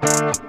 You